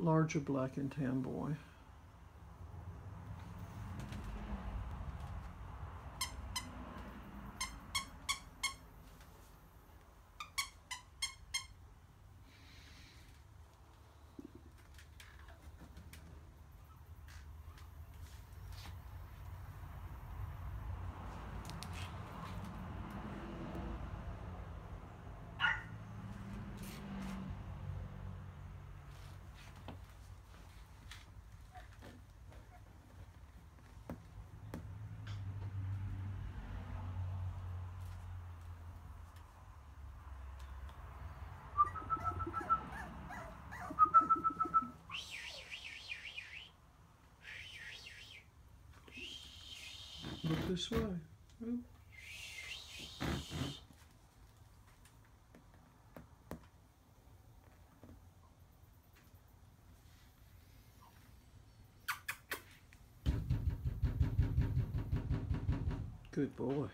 larger black and tan boy. Look this way. Good boy.